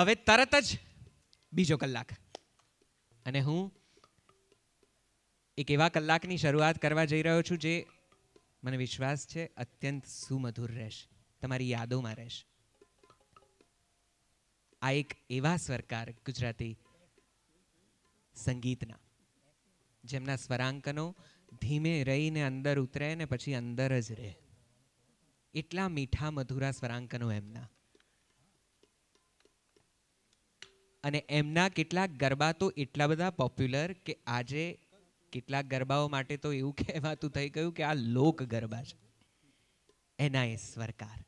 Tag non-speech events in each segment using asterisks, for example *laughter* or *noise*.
હવે તરત જ બીજો કલાક. અને હું એક એવા કલાકની શરૂઆત કરવા જઈ રહ્યો છું જે મને વિશ્વાસ છે અત્યંત સુમધુર રહેશે. તમારી યાદોમાં રહેશે. આ એક એવા સ્વરકાર ગુજરાતી સંગીતના, જેમના સ્વરાંકનો ધીમે રહીને અંદર ઉતરે ને પછી અંદર જ રહે. એટલા મીઠા મધુરા સ્વરાંકનો એમના. અને એમના કેટલાક ગરબા તો એટલા બધા પોપ્યુલર કે આજે કેટલાક ગરબાઓ માટે તો એવું *laughs* કહેવાતું થઈ ગયું કે આ લોક ગરબા છે. એના એ સ્વરકાર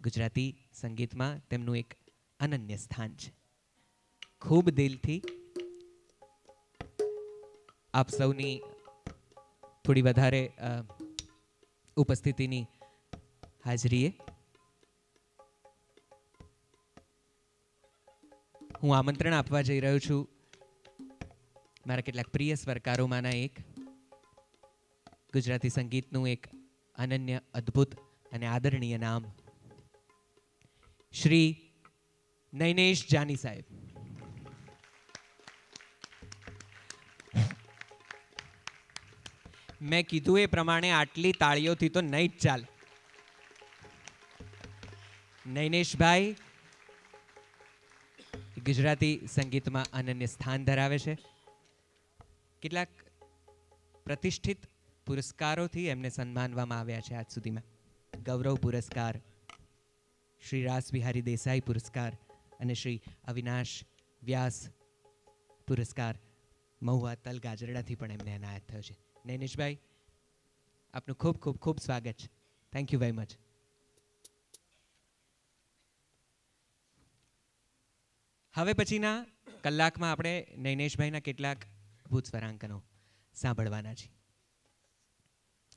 ગુજરાતી સંગીતમાં તેમનું એક અનન્ય સ્થાન છે. ખૂબ દિલથી આપ સૌની થોડી વધારે ઉપસ્થિતિની હાજરીએ. હું આમંત્રણ આપવા જઈ રહ્યો છું. મારા કેટલાક પ્રિય સ્વરકારોમાંના એક ગુજરાતી સંગીતનું એક અનન્ય, અદ્ભુત અને આદરણીય નામ. શ્રી નૈનેશ જાની સાહેબ. મેં કીધું એ પ્રમાણે આટલી તાળીઓથી તો નહીં જ ચાલે. નૈનેશભાઈ ગુજરાતી સંગીતમાં અનન્ય સ્થાન ધરાવે છે. કેટલાક પ્રતિષ્ઠિત પુરસ્કારોથી એમને સન્માનવામાં આવ્યા છે આજ સુધીમાં. ગૌરવ પુરસ્કાર, શ્રી રાસ બિહારી દેસાઈ પુરસ્કાર અને શ્રી અવિનાશ વ્યાસ પુરસ્કાર મહુવા તલ ગાજરડાથી પણ એમને એનાયત થયો છે. નૈનેશભાઈ, આપનું ખૂબ ખૂબ ખૂબ સ્વાગત છે. થેન્ક યુ વેરી મચ હવે પછીના કલાકમાં આપણે નૈનેશભાઈના કેટલાક ભૂત સ્વરાંકનો સાંભળવાના છે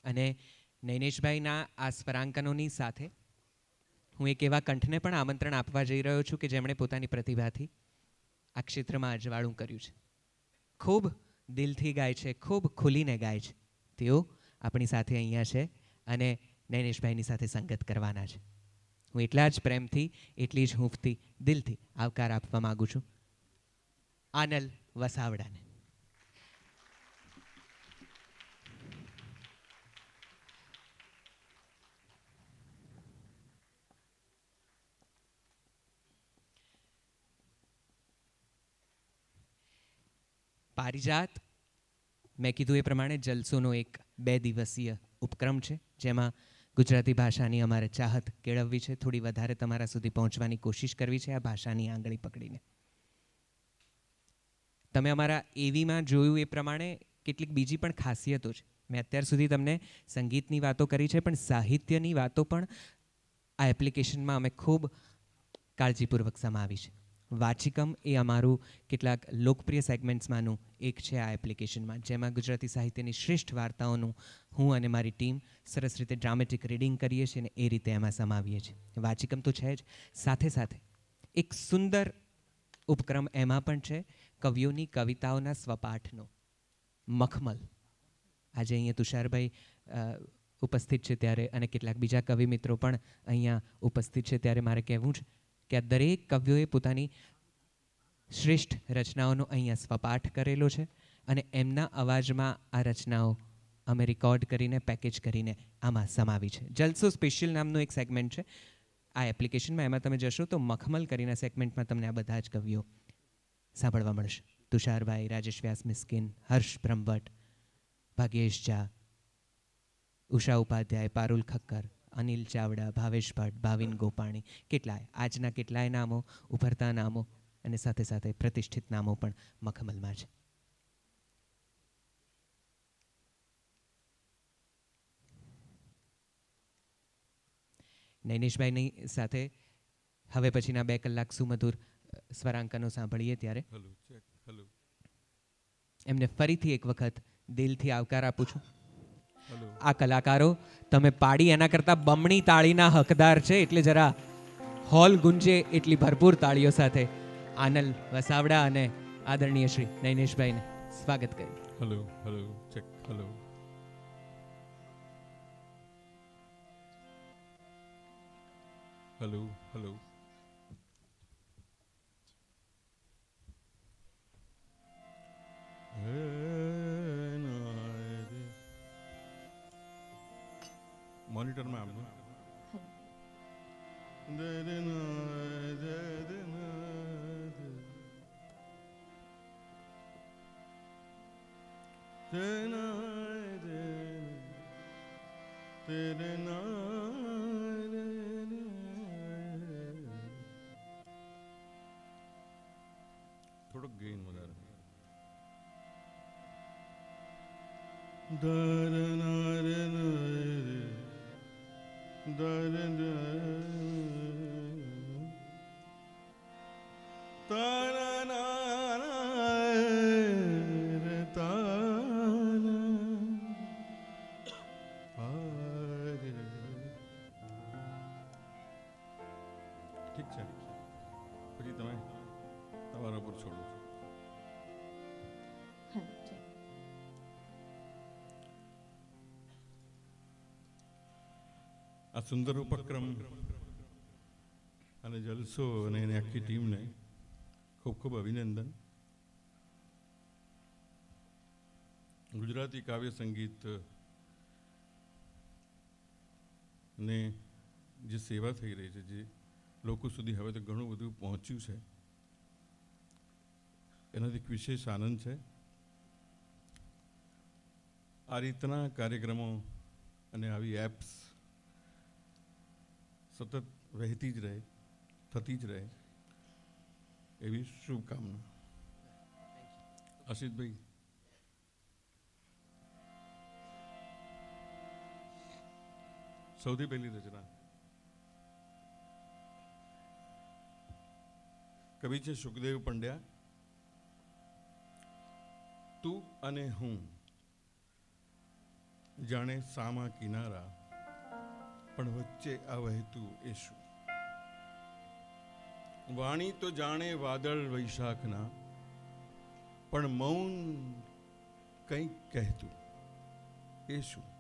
અને નૈનેશભાઈના આ સ્વરાંકનોની સાથે હું એક એવા કંઠને પણ આમંત્રણ આપવા જઈ રહ્યો છું કે જેમણે પોતાની પ્રતિભાથી આ ક્ષેત્રમાં અજવાળું કર્યું છે. ખૂબ દિલથી ગાય છે, ખૂબ ખુલીને ગાય છે. તેઓ આપણી સાથે અહીંયા છે અને નૈનેશભાઈની સાથે સંગત કરવાના છે. હું એટલા જ પ્રેમથી, એટલી જ હૂંફથી, દિલથી આવકાર આપવા માંગુ છું. આનલ વસાવડાને. પારિજાત, મેં કીધું એ પ્રમાણે જલસોનો એક બે દિવસીય ઉપક્રમ છે, જેમાં ગુજરાતી ભાષાની અમારે ચાહત કેળવવી છે. થોડી વધારે તમારા સુધી પહોંચવાની કોશિશ કરવી છે આ ભાષાની આંગળી પકડીને. તમે અમારા એવીમાં જોયું એ પ્રમાણે કેટલીક બીજી પણ ખાસિયતો છે. મેં અત્યાર સુધી તમને સંગીતની વાતો કરી છે, પણ સાહિત્યની વાતો પણ આ એપ્લિકેશનમાં અમે ખૂબ કાળજીપૂર્વક સમાવી છે. વાચિકમ એ અમારું કેટલાક લોકપ્રિય સેગમેન્ટ્સમાંનું એક છે આ એપ્લિકેશનમાં, જેમાં ગુજરાતી સાહિત્યની શ્રેષ્ઠ વાર્તાઓનું હું અને મારી ટીમ સરસ રીતે ડ્રામેટિક રીડિંગ કરીએ છીએ અને એ રીતે એમાં સમાવીએ છીએ. વાચિકમ તો છે જ. સાથે સાથે એક સુંદર ઉપક્રમ એમાં પણ છે, કવિઓની કવિતાઓના સ્વપાઠનો. મખમલ. આજે અહીંયા તુષારભાઈ ઉપસ્થિત છે ત્યારે અને કેટલાક બીજા કવિ મિત્રો પણ અહીંયા ઉપસ્થિત છે ત્યારે મારે કહેવું છે કે આ દરેક કવિઓએ પોતાની શ્રેષ્ઠ રચનાઓનો અહીંયા સ્વપાઠ કરેલો છે અને એમના અવાજમાં આ રચનાઓ અમે રેકોર્ડ કરીને પેકેજ કરીને આમાં સમાવી છે. જલસો સ્પેશિયલ નામનું એક સેગમેન્ટ છે. આ એપ્લિકેશનમાં એમાં તમે જશો તો મખમલ કરીને સેગમેન્ટમાં તમને આ બધા જ કવિઓ સાંભળવા મળશે. તુષારભાઈ, રાજેશ વ્યાસ મિસ્કિન, હર્ષ બ્રહ્મભટ્ટ, ભાગ્યેશ ઝા, ઉષા ઉપાધ્યાય, પારુલ ખક્કર અનિલ ચાવડા ભાવેશ ભટ્ટ ભાવિન ગોપાણી કેટલાય આજના કેટલાય નામો ઉભરતા નામો અને સાથે સાથે પ્રતિષ્ઠિત નામો પણ મખમલમાં છે. નૈનેશભાઈની સાથે હવે પછીના બે કલાક સુમધુર સ્વરાંકનો સાંભળીએ ત્યારે. એમને ફરીથી એક વખત દિલથી આવકાર આપું છું. આ કલાકારો, તમે પાડી એના કરતાં બમણી તાળીના હકદાર છે, એટલે જરા હોલ ગુંજે એટલી ભરપૂર તાળીઓ સાથે. આનંદ વસાવડા અને આદરણીય શ્રી નૈનેશભાઈને સ્વાગત કર્યું hello hello check hello hello hello Hey. મોનિટરમાં આપજો થોડોક ગેઇન વધારે ਦਰਦ। ਤਰ સુંદર ઉપક્રમ અને જલસો અને એની આખી ટીમને ખૂબ ખૂબ અભિનંદન. ગુજરાતી કાવ્ય સંગીત, ને જે સેવા થઈ રહી છે, જે લોકો સુધી હવે તો ઘણું બધું પહોંચ્યું છે, એનાથી એક વિશેષ આનંદ છે. આ રીતના કાર્યક્રમો અને આવી એપ્સ સતત વહેતી જ રહે, થતી જ રહે એવી શુભકામના. આશિષભાઈ. સૌથી પહેલી રચના. કવિ છે સુખદેવ પંડ્યા, તું અને હું જાણે સામા કિનારા પણ વચ્ચે આ વહેતું એ વાણી તો જાણે વાદળ વૈશાખના, પણ મૌન કંઈક કહેતું. એ શું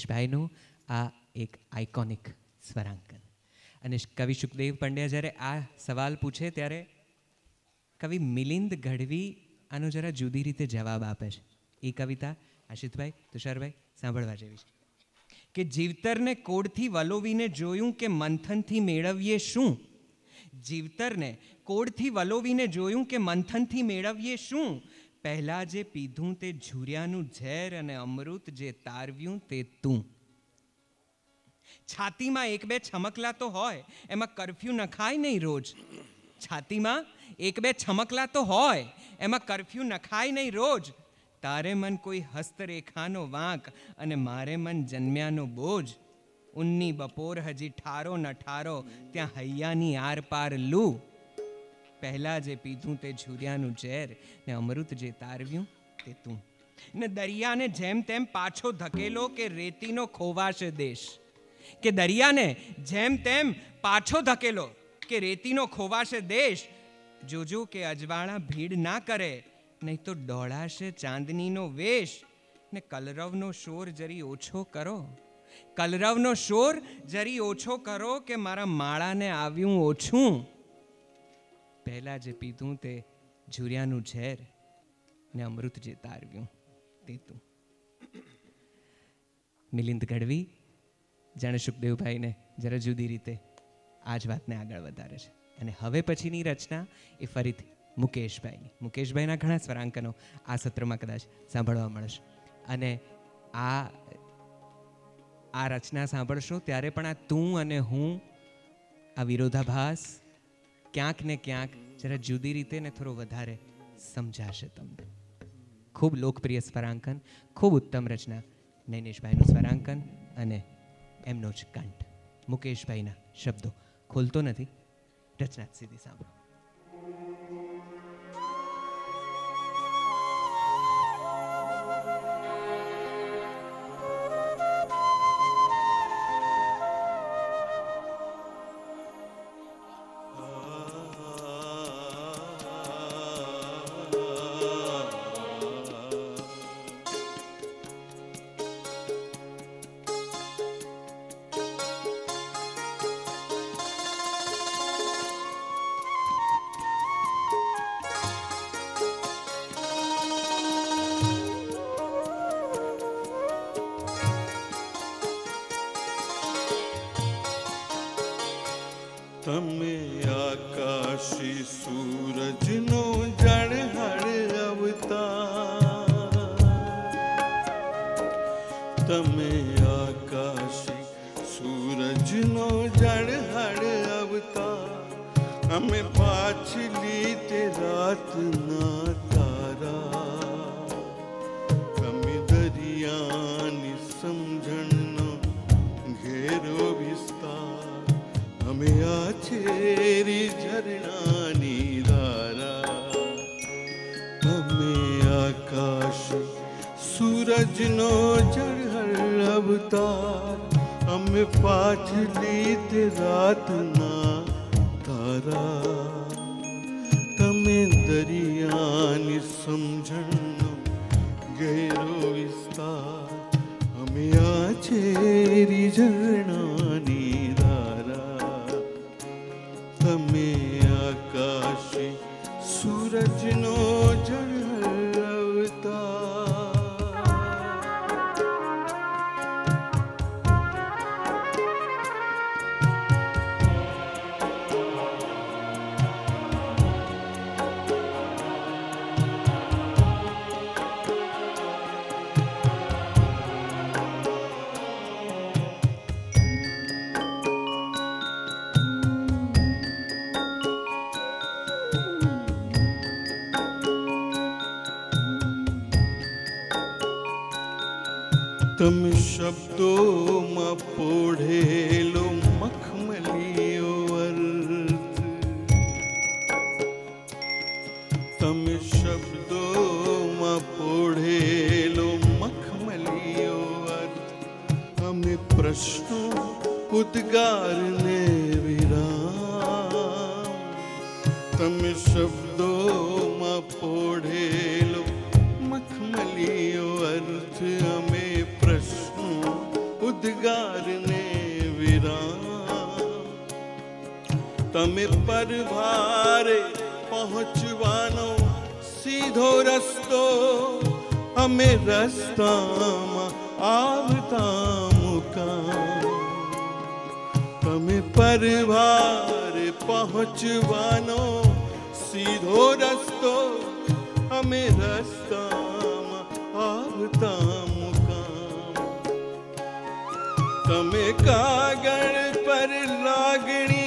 નૈનેશભાઈનું આ એક આઇકોનિક સ્વરાંકન. અને કવિ સુખદેવ પંડ્યા જ્યારે આ સવાલ પૂછે ત્યારે કવિ મિલિંદ ગઢવી આનો જરા જુદી રીતે જવાબ આપે છે. એ કવિતા આશિતભાઈ તુષારભાઈ સાંભળવા જેવી છે. કે જીવતરને કોડથી વલોવીને જોયું કે મંથનથી મેળવીએ શું? જીવતરને કોડથી વલોવીને જોયું કે મંથનથી મેળવીએ શું? પહેલાં જે પીધું તે ઝુર્યાનું ઝેર અને અમૃત જે તારવ્યું તે તું. છાતીમાં એક બે છમકલા તો હોય, એમાં કરફ્યુ નખાય નહીં રોજ. છાતીમાં એક બે છમકલા તો હોય, એમાં કરફ્યુ નખાય નહીં રોજ. તારે મન કોઈ હસ્તરેખાનો વાંક અને મારે મન જન્મ્યાનો બોજ. ઉન્ની બપોર હજી ઠારો ન ઠારો, ત્યાં હૈયાની આર પાર લૂ. પહેલા જે પીધું તે ઝુર્યાનું ઝેર ને અમૃત જે તારવ્યું તે તું. ને દરિયાને જેમ તેમ પાછો ધકેલો કે રેતીનો ખોવાશે દેશ. કે દરિયાને જેમ તેમ પાછો ધકેલો કે રેતીનો ખોવાશે દેશ. જોજો કે અજવાળા ભીડ ના કરે, નહીં તો દોડાશે ચાંદનીનો વેશ. ને કલરવનો શોર જરી ઓછો કરો. કલરવનો શોર જરી ઓછો કરો કે મારા માળાને આવ્યું ઓછું. પહેલા જે પીધું તે ઝુરિયાનું ઝેર ને અમૃત જે તારવ્યું તે તું મિલિંદ ગઢવી, જાણે સુખદેવભાઈને જરા જુદી રીતે આ જ વાતને આગળ વધારે છે. અને હવે પછીની રચના એ ફરીથી મુકેશભાઈની. મુકેશભાઈના ઘણા સ્વરાંકનો આ સત્રમાં કદાચ સાંભળવા મળશે. અને આ આ રચના સાંભળશો ત્યારે પણ આ તું અને હું, આ વિરોધાભાસ ક્યાંક ને ક્યાંક જરા જુદી રીતે ને થોડો વધારે સમજાશે તમને. ખૂબ લોકપ્રિય સ્વરાંકન, ખૂબ ઉત્તમ રચના, નૈનેશભાઈનું સ્વરાંકન અને એમનો જ કંઠ. મુકેશભાઈના શબ્દો ખોલતો નથી. રચના સીધી સાંભળો. તમે પરવારે પહોંચવાનો સીધો રસ્તો અમે રસ્તામાં આવતા મુકામ તમે પરવારે પહોંચવાનો સીધો રસ્તો અમે રસ્તામાં આવતા મુકામ તમે કાગળ પર લાગણીની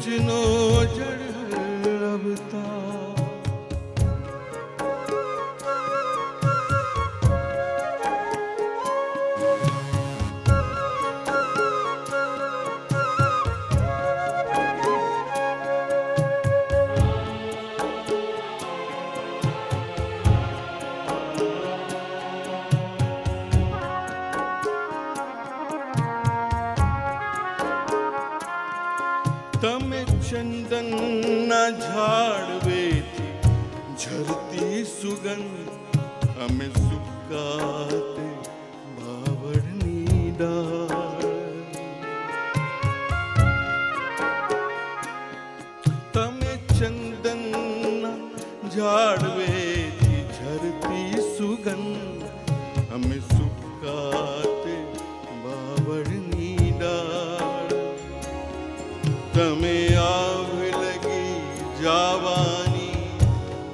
સૂરજનો જળ ઝાડવેથી ઝરતી સુગંધ અમે સુકાતે બાવળની ડાળ તમે આવ લગી જાવાની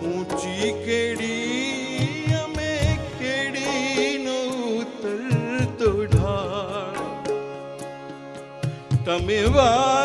ઊંચી કેડી અમે કેડીનો ઉતરતો ઢાળ તમે વાગના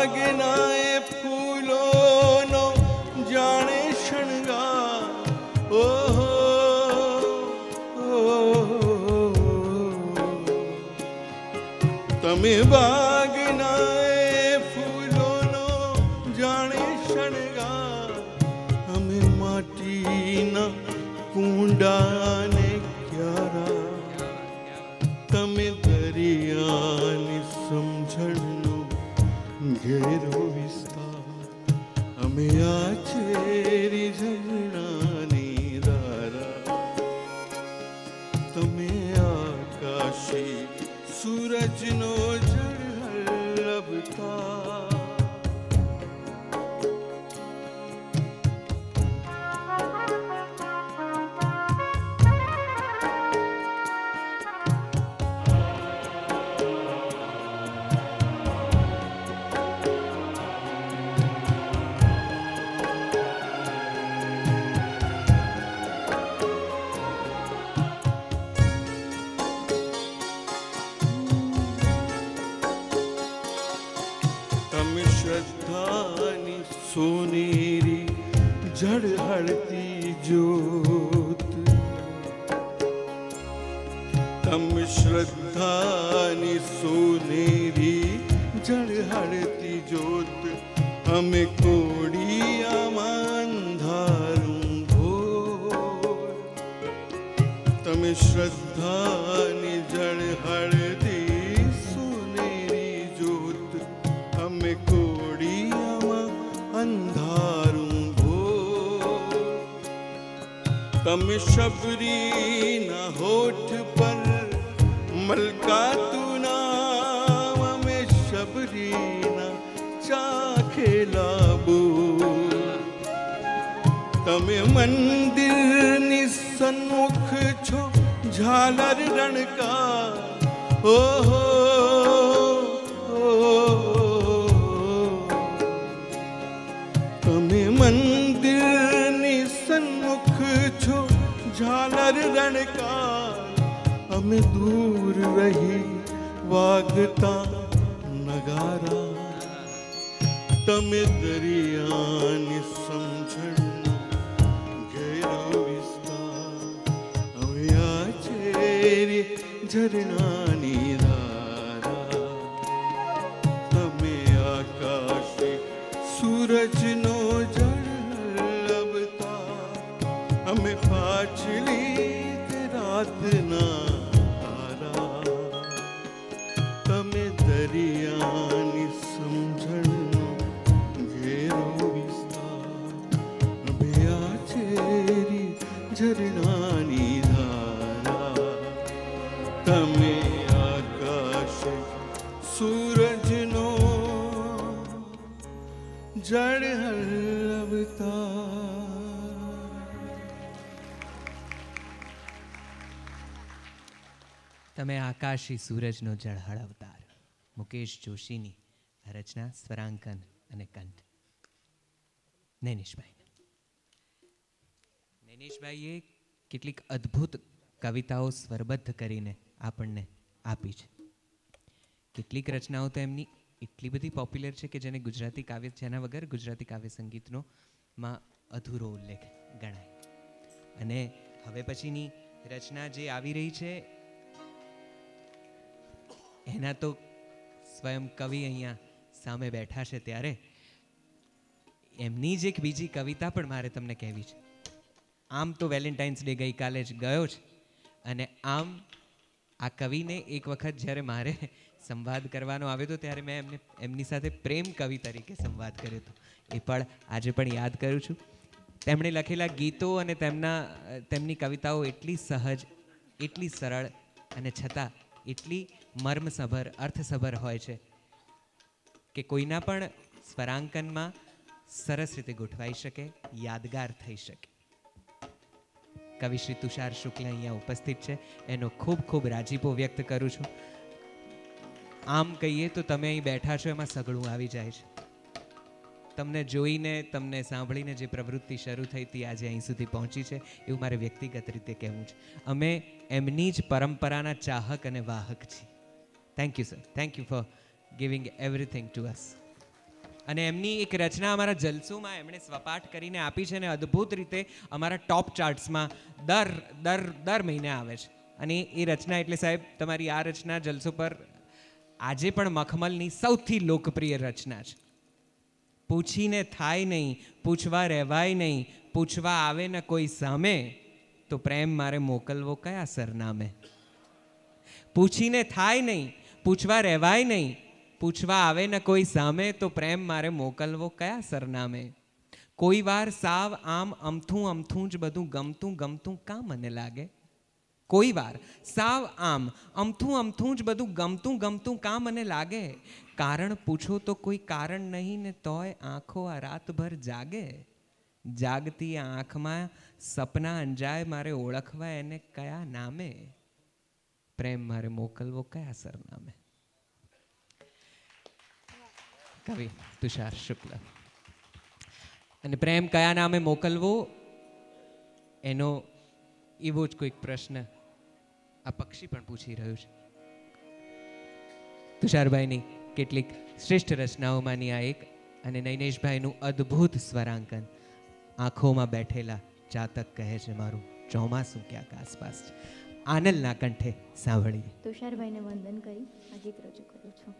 અમે કોડિયામાં અંધારું ઘોર તમે શબરીના હોઠ પર મલકાતું નામ અમે શબરીના ચાખેલા બોલ તમે મંદિરની સન્મુખ છો ઝાલર રણકા ઓહો તમે ઝાલર રણકા અમે દૂર રહી વાગતા નગારા તમે દરિયાની સમજણનો ઘેરો વિસ્તાર હવે આ ચેરી ઝરણાની તારા તમે દરિયાની સમજણનો ઘેરો વિસ્તાર. આ ચેરી ઝરણાની ધારા. તમે આકાશ સૂરજનો જળ તમે આકાશી સૂરજનો જળહળ અવતાર. મુકેશ જોશીની રચના સ્વરાંકન અને કંઠ. નૈનિશભાઈ. નૈનિશભાઈએ કેટલીક અદ્ભુત કવિતાઓ સ્વરબદ્ધ કરીને આપણને આપી છે. કેટલીક રચનાઓ તો એમની એટલી બધી પોપ્યુલર છે કે જેને ગુજરાતી કાવ્ય, જેના વગર ગુજરાતી કાવ્ય સંગીતનો માં અધૂરો ઉલ્લેખ ગણાય. અને હવે પછીની રચના જે આવી રહી છે એના તો સ્વયં કવિ અહીંયા સામે બેઠા છે ત્યારે. એમની જ એક બીજી કવિતા પણ મારે તમને કહેવી છે. આમ તો વેલેન્ટાઇન્સ ડે ગઈકાલે જ ગયો છે અને આમ આ કવિને એક વખત જ્યારે મારે સંવાદ કરવાનો આવ્યો હતો ત્યારે મેં એમને એમની સાથે પ્રેમ કવિ તરીકે સંવાદ કર્યો હતો. એ પણ આજે પણ યાદ કરું છું. તેમણે લખેલા ગીતો અને તેમના તેમની કવિતાઓ એટલી સહજ, એટલી સરળ અને છતાં એટલી મર્મસભર, અર્થસભર હોય છે કે કોઈના પણ સ્વરાંકનમાં સરસ રીતે ગોઠવાઈ શકે, યાદગાર થઈ શકે. કવિ શ્રી તુષાર શુક્લ અહીંયા ઉપસ્થિત છે. એનો ખૂબ ખૂબ રાજીપો વ્યક્ત કરું છું. આમ કહીએ તો તમે અહીં બેઠા છો, એમાં સઘળું આવી જાય છે. તમને જોઈને, તમને સાંભળીને જે પ્રવૃત્તિ શરૂ થઈ હતી આજે અહીં સુધી પહોંચી છે, એવું મારે વ્યક્તિગત રીતે કહેવું છે. અમે એમની જ પરંપરાના ચાહક અને વાહક છીએ. Thank you sir thank you for giving everything to us અને એમની એક રચના અમારા જલસુમાં એમણે સ્વપાઠ કરીને આપી છે અને અદ્ભુત રીતે અમારા ટોપ ચાર્ટ્સમાં દર દર દર મહિને આવે છે. અને એ રચના એટલે સાહેબ, તમારી આ રચના જલસો પર આજે પણ મખમલની સૌથી લોકપ્રિય રચના છે. પૂછીને થાય નહીં, પૂછવા રહેવાય નહીં, પૂછવા આવે ને કોઈ સામે, તો પ્રેમ મારે મોકલવો કયા સરનામે? પૂછીને થાય નહીં પૂછવા રહેવાય નહીં. પૂછવા આવે ને કોઈ સામે, તો પ્રેમ મારે મોકલવો કયા સરનામે? કોઈ વાર સાવ આમ અમથું અમથું જ બધું ગમતું ગમતું કાં મને લાગે? કોઈ વાર સાવ આમ અમથું અમથું જ બધું ગમતું ગમતું કાં મને લાગે? કારણ પૂછો તો કોઈ કારણ નહીં ને તોય આંખો આ રાતભર જાગે? જાગતી આ આંખમાં સપના અંજાય મારે ઓળખવા એને કયા નામે? પ્રેમ મારે મોકલવો કયા સરનામે? કવિ તુષાર શુક્લ. અને પ્રેમ કયા નામે મોકલવો? એનો એવો જ કોઈક પ્રશ્ન આ પક્ષી પણ પૂછી રહ્યું છે. તુષારભાઈની કેટલીક શ્રેષ્ઠ રચનાઓમાંની આ એક અને નૈનેશભાઈનું અદ્ભુત સ્વરાંકન આંખોમાં બેઠેલા જાતક કહે છે મારું ચોમાસું ક્યાંક આસપાસ છે. આનલના કંઠે સાંભળીએ. તુષારભાઈને વંદન કરી આ ગીત રજૂ કરું છું.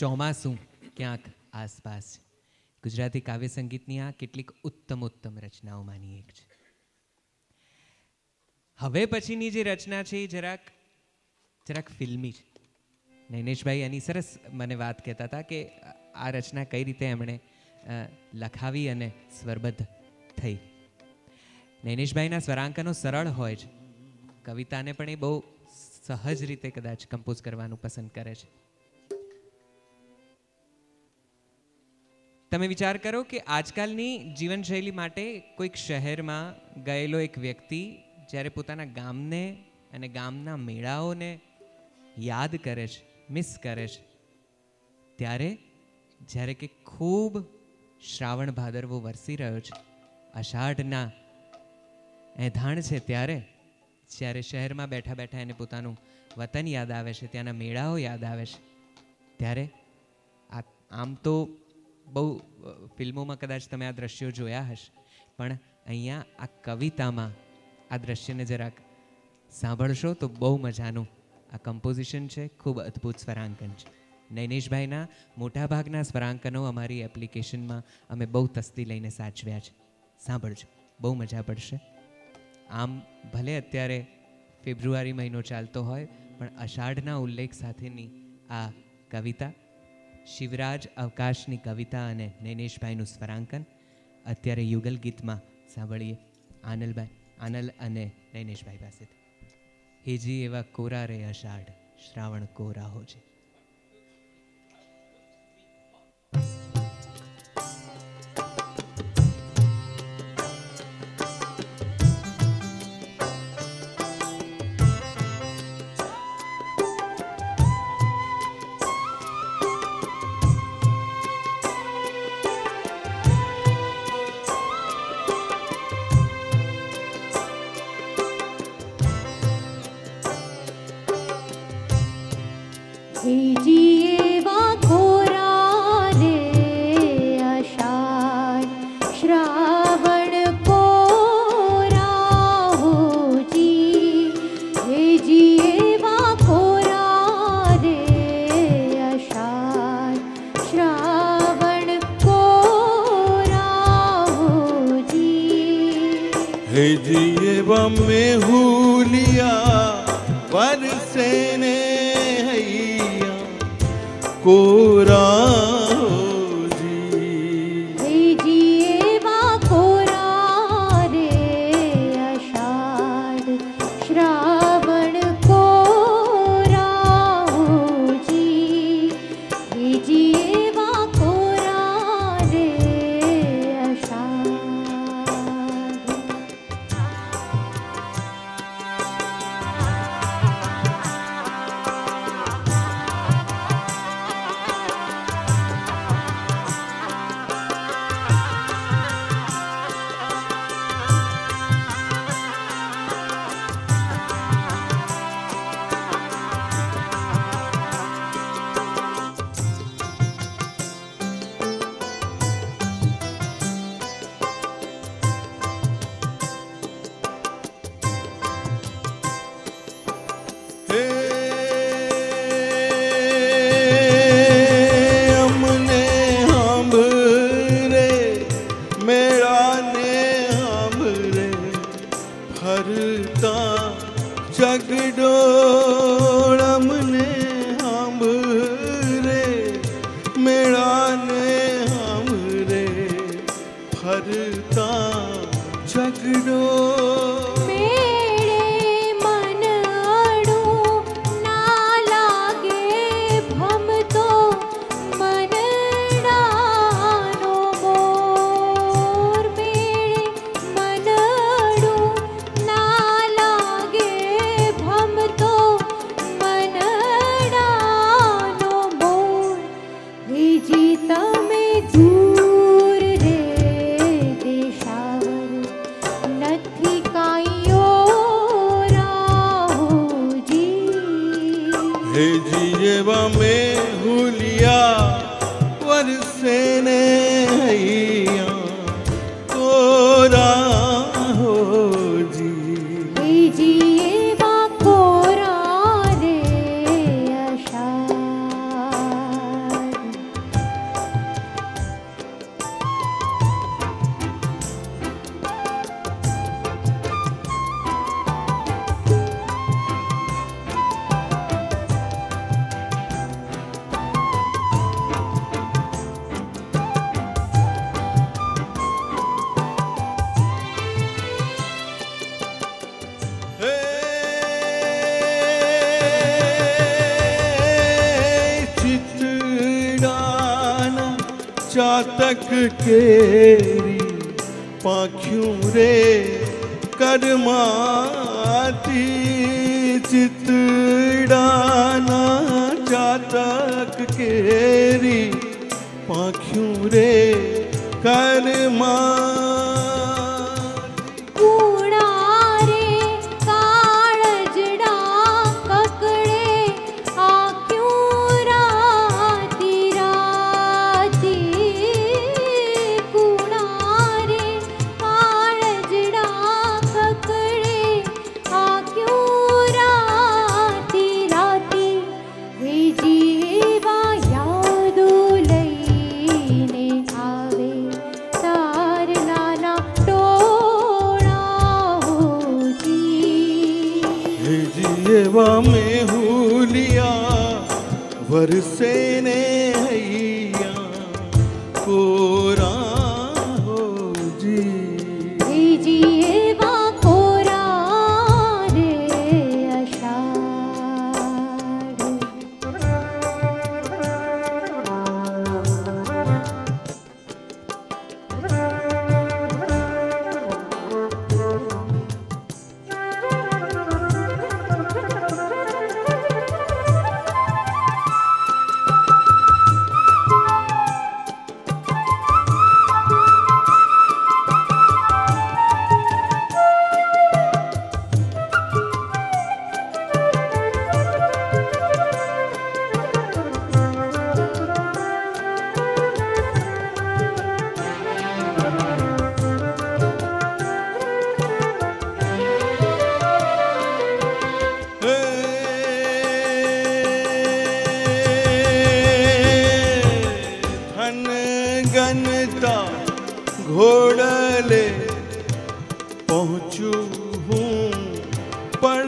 ચોમાસું ક્યાંક આસપાસ ગુજરાતી કાવ્ય સંગીતની આ કેટલીક ઉત્તમ ઉત્તમ રચનાઓમાંની એક છે. હવે પછીની જે રચના છે એ જરાક જરાક ફિલ્મી છે. નૈનેશભાઈ એની સરસ મને વાત કહેતા હતા કે આ રચના કઈ રીતે એમણે લખાવી અને સ્વરબદ્ધ થઈ. નૈનેશભાઈના સ્વરાંકનો સરળ હોય છે. કવિતાને પણ એ બહુ સહજ રીતે કદાચ કમ્પોઝ કરવાનું પસંદ કરે છે. તમે વિચાર કરો કે આજકાલની જીવનશૈલી માટે કોઈક શહેરમાં ગયેલો એક વ્યક્તિ જ્યારે પોતાના ગામને અને ગામના મેળાઓને યાદ કરે છે મિસ કરે છે, ત્યારે જ્યારે કે ખૂબ શ્રાવણ ભાદરવો વરસી રહ્યો છે, અષાઢના એધાણ છે ત્યારે, જ્યારે શહેરમાં બેઠા બેઠા એને પોતાનું વતન યાદ આવે છે, ત્યાંના મેળાઓ યાદ આવે છે, ત્યારે આ આમ તો બહુ ફિલ્મોમાં કદાચ તમે આ દ્રશ્યો જોયા હશે, પણ અહીંયા આ કવિતામાં આ દ્રશ્યને જરાક સાંભળશો તો બહુ મજાનું. આ કમ્પોઝિશન છે, ખૂબ અદ્ભુત સ્વરાંકન છે. નૈનેશભાઈના મોટાભાગના સ્વરાંકનો અમારી એપ્લિકેશનમાં અમે બહુ તસ્તી લઈને સાચવ્યા છે. સાંભળજો, બહુ મજા પડશે. આમ ભલે અત્યારે ફેબ્રુઆરી મહિનો ચાલતો હોય, પણ અષાઢના ઉલ્લેખ સાથેની આ કવિતા શિવરાજ અવકાશની કવિતા અને નૈનેશભાઈનું સ્વરાંકન અત્યારે યુગલ ગીતમાં સાંભળીએ આનલભાઈ, આનલ અને નૈનેશભાઈ પાસેથી. હેજી એવા કોરા રે અષાઢ, શ્રાવણ કોરા હેજી જાતક કેરી પાંખ્યું રે કરમાતી ચિતડાના જાતક કેરી પાંખ્યું રે કરમા વરસે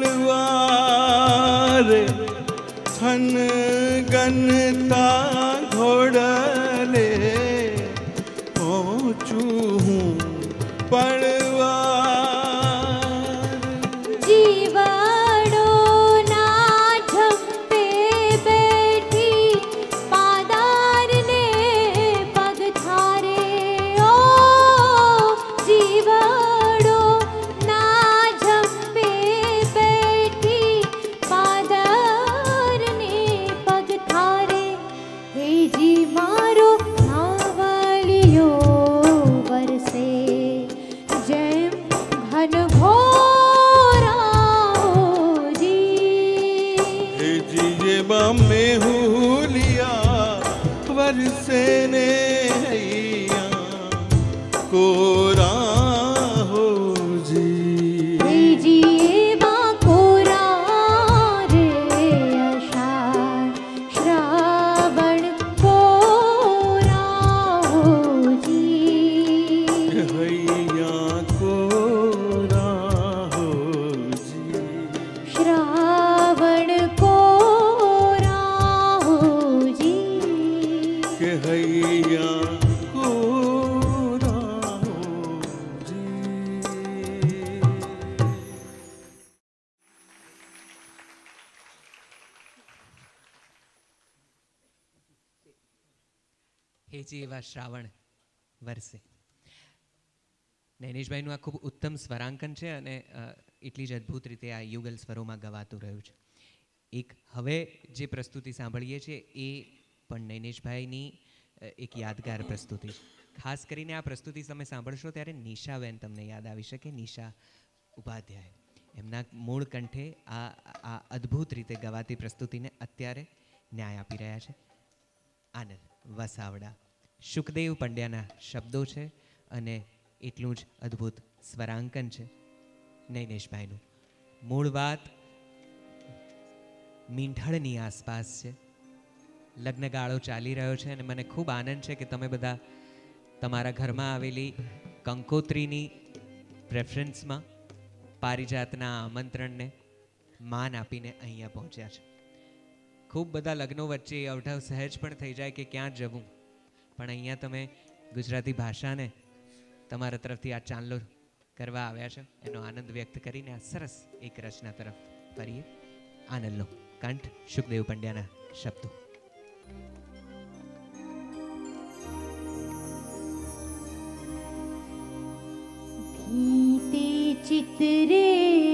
तलवार थन गनता घोड़ा શ્રાવણ વરસે. નૈનેશભાઈનું આ ખૂબ ઉત્તમ સ્વરાંકન છે અને એટલી જ અદ્ભુત રીતે આ યુગલ સ્વરોમાં ગવાતું રહ્યું છે. એક હવે જે પ્રસ્તુતિ સાંભળીએ છીએ એ પણ નૈનેશભાઈની એક યાદગાર પ્રસ્તુતિ ખાસ કરીને આ પ્રસ્તુતિ તમે સાંભળશો ત્યારે નિશાબેન તમને યાદ આવી શકે, નિશા ઉપાધ્યાય. એમના મૂળ કંઠે આ આ અદ્ભુત રીતે ગવાતી પ્રસ્તુતિને અત્યારે ન્યાય આપી રહ્યા છે. આનંદ વસાવડા. શુકદેવ પંડ્યાના શબ્દો છે અને એટલું જ અદ્ભુત સ્વરાંકન છે. નૈનેશભાઈનું મૂળ વાત મીંઢળની આસપાસ છે. લગ્નગાળો ચાલી રહ્યો છે અને મને ખૂબ આનંદ છે કે તમે બધા તમારા ઘરમાં આવેલી કંકોત્રીની પ્રેફરન્સમાં પારિજાતના આમંત્રણને માન આપીને અહીંયા પહોંચ્યા છે. ખૂબ બધા લગ્નો વચ્ચે અવઢવ સહેજ પણ થઈ જાય કે ક્યાં જવું? પણ અહીંયા તમે ગુજરાતી ભાષાને તમારા તરફથી આ ચાંદલો કરવા આવ્યા છે એનો આનંદ વ્યક્ત કરીને આ સરસ એક રચના તરફ ફરીએ આનંદનો કંઠ સુખદેવ પંડ્યાના શબ્દો भीते चित्रे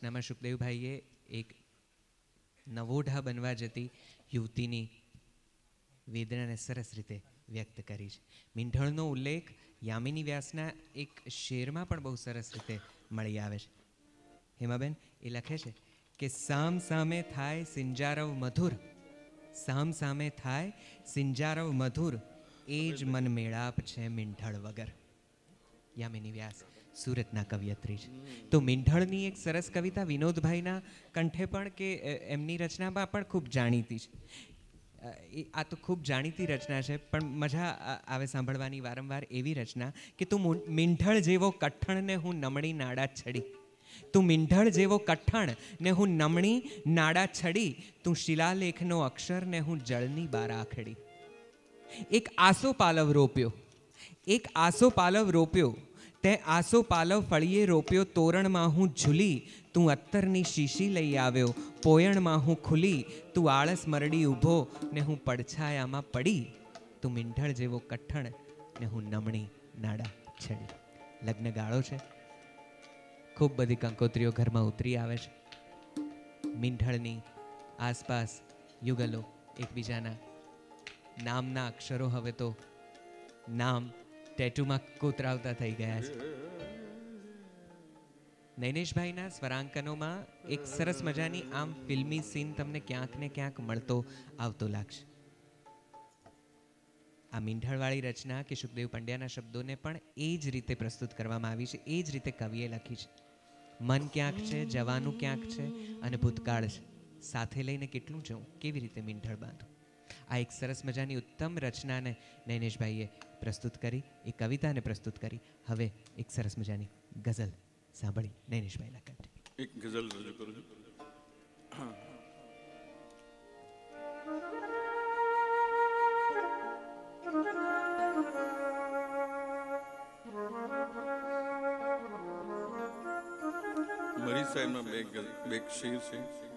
રચનામાં સુખદેવભાઈએ એક નવોઢા બનવા જતી યુવતીની વેદનાને સરસ રીતે વ્યક્ત કરી છે. મીંઢળનો ઉલ્લેખ યામિની વ્યાસના એક શેરમાં પણ બહુ સરસ રીતે મળી આવે છે. હેમાબેન, એ લખે છે કે, સામ સામે થાય સિંજારવ મધુર, સામ સામે થાય સિંજારવ મધુર, એ જ મન મેળાપ છે મીંઢળ વગર. યામિની વ્યાસ સુરતના કવિયત્રી છે. તો મીંઢળની એક સરસ કવિતા વિનોદભાઈના કંઠે પણ કે એમની રચનામાં પણ ખૂબ જાણીતી છે. આ તો ખૂબ જાણીતી રચના છે, પણ મજા આવે સાંભળવાની વારંવાર એવી રચના કે તું મીંઢળ જેવો કઠણને હું નમણી નાડા છડી. તું મીંઢળ જેવો કઠણ ને હું નમણી નાડા છડી, તું શિલાલેખનો અક્ષર ને હું જળની બારાખડી એક આસો પાલવ રોપ્યો, એક આસો પાલવ રોપ્યો તે આસો પાલવ ફળીએ રોપ્યો, તોરણમાં હું ઝૂલી, તું અત્તરની શીશી લઈ આવ્યો, પોયણમાં હું ખુલી, તું આળસ મરડી ઊભો, ને હું પડછાયામાં પડી, તું મીંઢળ જેવો કઠણ, ને હું નમણી નાડા છડી. લગ્ન ગાળો છે. ખૂબ બધી કંકોત્રીઓ ઘરમાં ઉતરી આવે છે. મીંઢળની આસપાસ યુગલો એકબીજાના નામના અક્ષરો હવે તો નામ ટેટુમાં કોતરાવતા થઈ ગયા છે. નૈનેશભાઈના સ્વરાંકનોમાં એક સરસ મજાની આમ ફિલ્મી સીન તમને ક્યાંક ને ક્યાંક મળતો આવતો લાગશે. આ મીંઢળવાળી રચના કે સુખદેવ પંડ્યાના શબ્દોને પણ એ જ રીતે પ્રસ્તુત કરવામાં આવી છે, એ જ રીતે કવિએ લખી છે. મન ક્યાંક છે, જવાનું ક્યાંક છે અને ભૂતકાળ છે. સાથે લઈને કેટલું જવું કેવી રીતે મીંઢળ બાંધું? આ એક સરસ મજાની ઉત્તમ રચનાને નૈનેશભાઈએ પ્રસ્તુત કરી, એ કવિતાને પ્રસ્તુત કરી. હવે એક સરસ મજાની ગઝલ સાંભળી નૈનેશભાઈના કંઠે. એક ગઝલ રજૂ કરું છું. મરી સાહેબના બે બે શેર છે.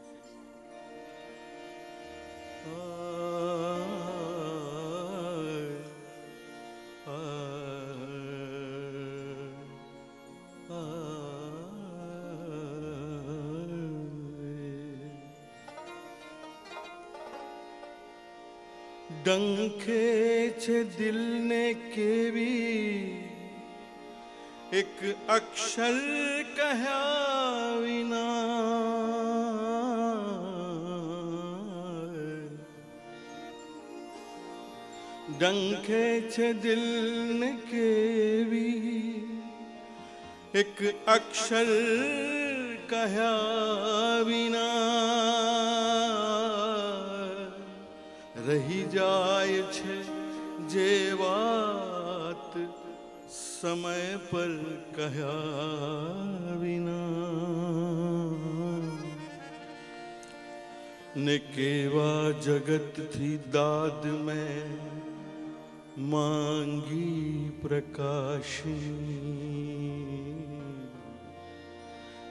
છે દિલને કેવી? એક અક્ષર કહ્યા વિના ડંખે છે દિલને કેવી? એક અક્ષર કહ્યા વિના રહી જાય છે જે વાત સમય પર કહ્યા વિના ને કેવા જગતથી દાદ મેં માંગી પ્રકાશની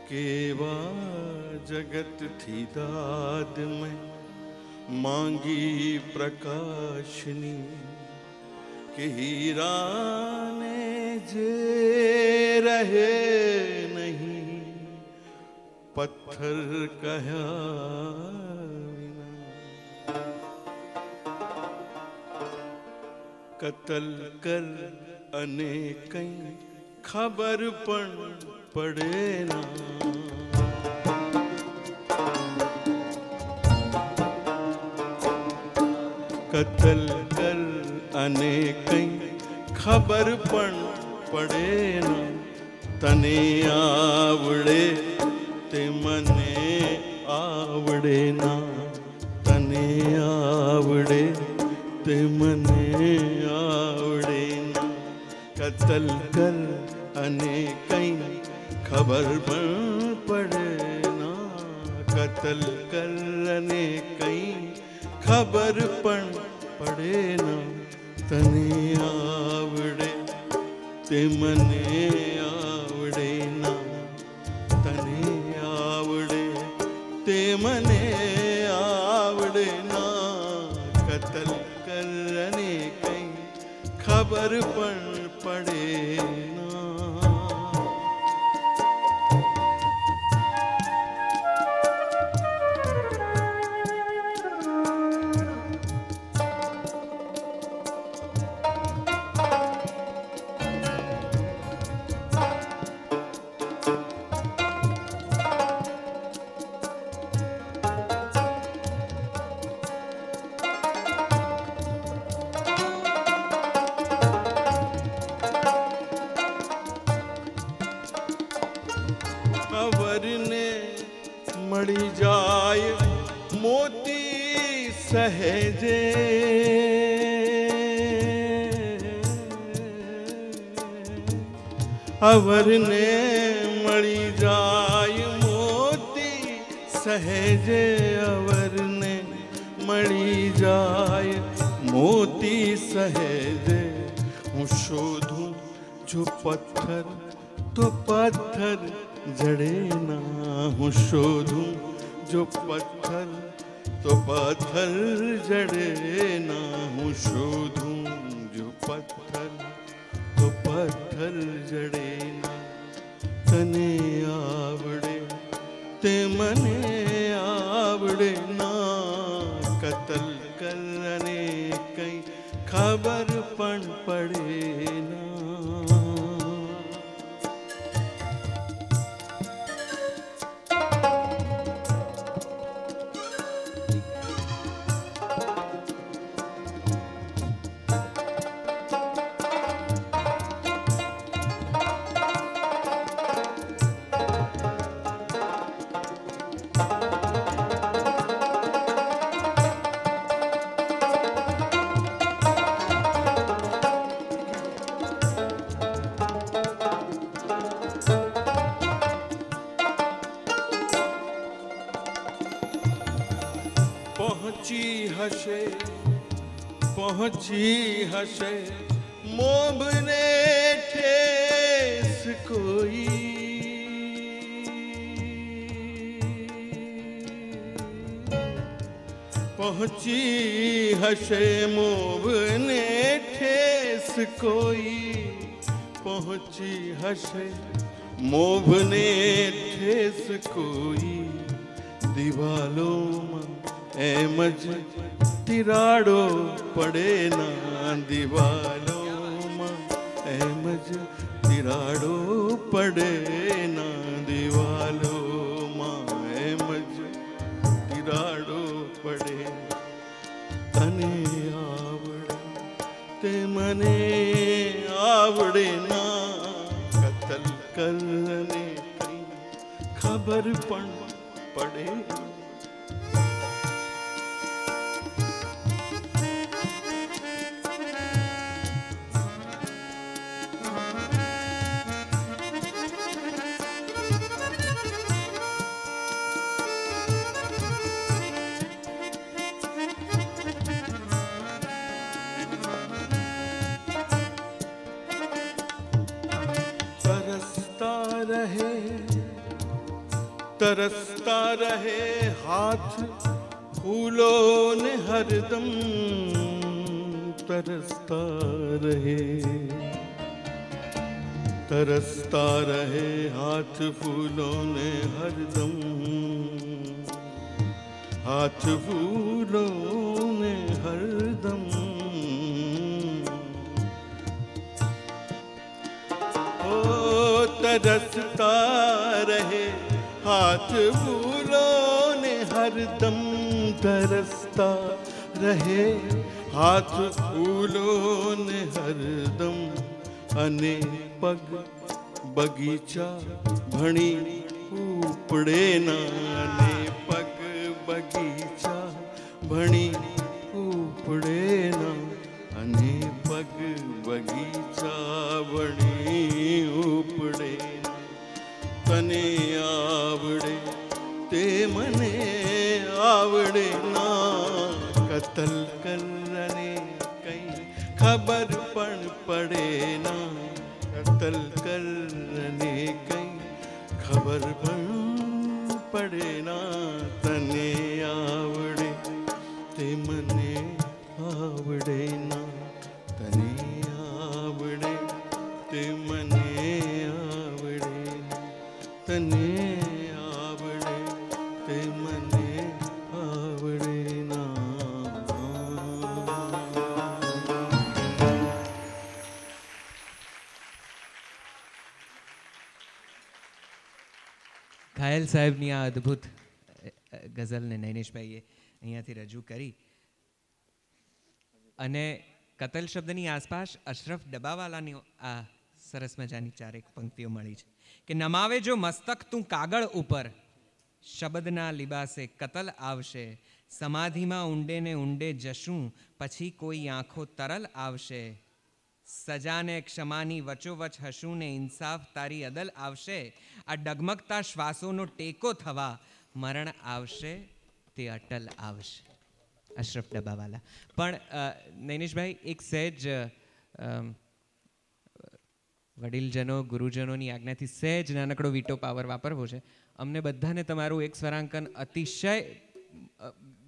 કેવા જગતથી દાદ મેં માંગી પ્રકાશની કે હીરાને જે રહે નહીં પથ્થર કહ્યા કતલ કર અને કંઈ ખબર પણ પડે ના કતલ કર અને કંઈ ખબર પણ પડે તને આવડે તે મને આવડે ના. તને આવડે તે મને આવડે ના. કતલ કર અને કંઈ ખબર પણ પડે ના. કતલ કર અને કંઈ ખબર પણ પડે ના. તને આવડે, તે મને આવડે ના. તને આવડે, તે મને આવડે ના. કતલ કરને કઈ ખબર પણ અવરને મળી જાય મોતી સહેજે અવરને મળી જાય મોતી સહેજે હું શોધું જો પથ્થર તો પહોંચી હશે મોભને ઠેસ કોઈ. પહોંચી હશે મોભને ઠેસ કોઈ. દિવાલોમાં એમ જ તિરાડો પડે ના દિવાલોમાં तरसता रहे हाथ फूलों બગીચા ભણી ઉપડે ના અને પગ બગીચા ભણી ઉપડે ના અને પગ બગીચા ભણી ઉપડે ના. તને આવડે તે મને આવડે ના કતલ કરને કઈ ખબર કતલ કરને કઈ ખબર પણ પડે ના તને આવડે તે મને આવડે ઘાયલ સાહેબની આ અદ્ભુત ગઝલને નૈનેશભાઈએ અહીંયાથી રજૂ કરી. અને કતલ શબ્દની આસપાસ અશરફ ડબાવાલાની આ સરસ મજાની ચારેક પંક્તિઓ મળી છે કે નમાવે જો મસ્તક તું કાગળ ઉપર, શબ્દના લિબાસે કતલ આવશે, સમાધિમાં ઊંડે ને ઊંડે જશું, પછી કોઈ આંખો તરલ આવશે. સજાને ક્ષમાની વચોવચ હશું ને ઇન્સાફ તારી અદલ આવશે. આ ડગમગતા શ્વાસોનો ટેકો થવા મરણ આવશે, તે અટલ આવશે. અશરફ ડબ્બાવાલા. પણ નૈનેશભાઈ, એક સહેજ વડીલજનો, ગુરુજનોની આજ્ઞાથી સહેજ નાનકડો વીટો પાવર વાપરવો છે. અમને બધાને તમારું એક સ્વરાંકન અતિશય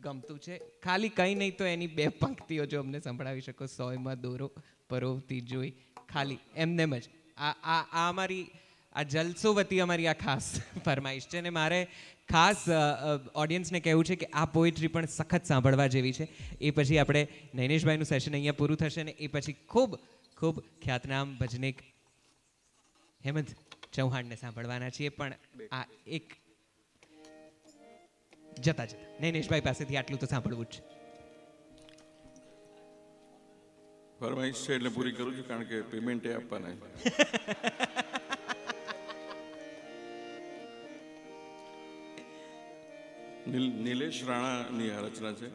ગમતું છે. ખાલી કંઈ નહીં તો એની બે પંક્તિઓ જો અમને સંભળાવી શકો. સોયમાં દોરો. પરોવતી જોઈ ખાલી એમનેમ જ. આ આ અમારી, આ જલસો વતી અમારી આ ખાસ *laughs* ફરમાઈશ છે અને મારે ખાસ ઓડિયન્સને કહેવું છે કે આ પોએટ્રી પણ સખત સાંભળવા જેવી છે. એ પછી આપણે નૈનેશભાઈનું સેશન અહીંયા પૂરું થશે ને એ પછી ખૂબ ખૂબ ખ્યાતનામ ભજનિક હેમંત ચૌહાણને સાંભળવાના છીએ. પણ આ એક જતા જતા નૈનેશભાઈ પાસેથી આટલું તો સાંભળવું જ છે. ફરમાઈશ છે એટલે પૂરી કરું છું કારણ કે પેમેન્ટ એ આપવાના છે. *laughs* નીલ નિલેશ રાણાની આ રચના છે.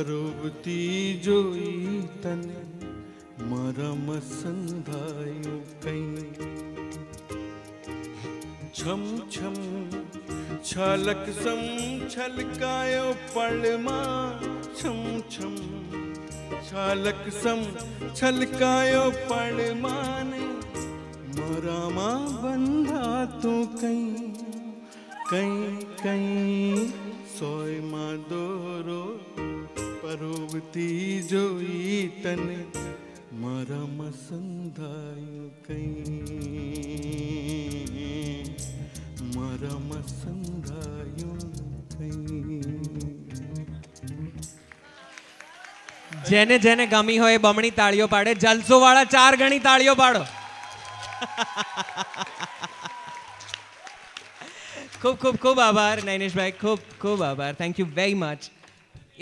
हरुबती जोई तने मरम संधायो कई छम छम छलक सम छलकायो पड़मा। छम छम छलक सम छलकायो पड़मा ने। मरामा જેને જેને ગમી હોય એ બમણી તાળીઓ પાડે. જલસો વાળા ચાર ગણી તાળીઓ પાડો. ખૂબ ખૂબ ખૂબ આભાર, નૈનેશભાઈ. ખૂબ ખૂબ આભાર. થેન્ક યુ વેરી મચ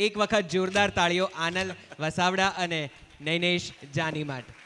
એક વખત જોરદાર તાળીઓ આનંદ વસાવડા અને નૈનેશ જાની માટે.